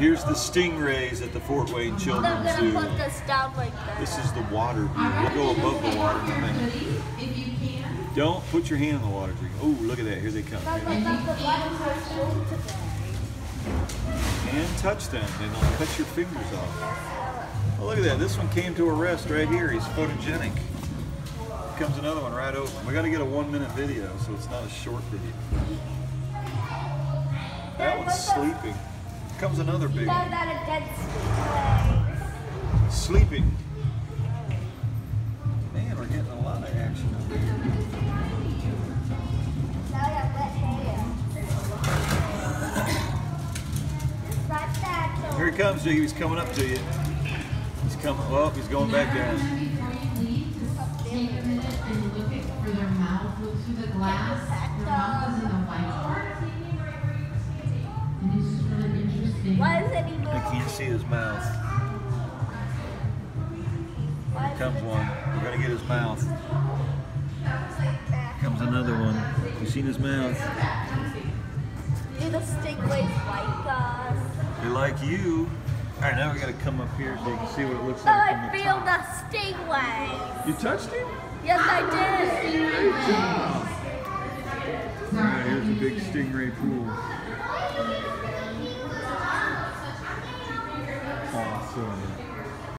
here's the stingrays at the Fort Wayne I'm Children's gonna Zoo. put this down like that. This is the water view. We'll go above the water in a minute. If you can. Don't put your hand in the water. Drink. Oh, look at that. Here they come. That's what the buttons are shown today. And touch them. Then they'll cut your fingers off. Oh, look at that. This one came to a rest right here. He's photogenic. Here comes another one right over. We got to get a one minute video, so it's not a short video. That one's sleeping. Here comes another big one. that a dead. Sleeping. Man, we're getting a lot of action over here. Now I got wet hair. Like that. so- Here he comes, Jiggy. He's coming up to you. He's coming. Well, he's going back down. Before you leave, just take a minute and look at for their mouth, look through the glass. Why is it even? I can't see his mouth. Why Here is comes one. We're gonna get his mouth. like that? Comes another one. You seen his mouth? Do the stingrays like us? They like you. All right, now we gotta come up here so you can see what it looks like. Oh, like I the feel top. the stingrays. You touched him? Yes, I did. All right, here's a big stingray pool. soon.